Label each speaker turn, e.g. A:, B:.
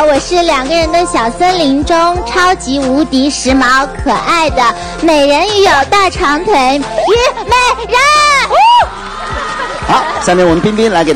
A: 我是两个人的小森林中超级无敌时髦可爱的美人鱼有大长腿鱼美人。
B: 好下面我们冰冰来给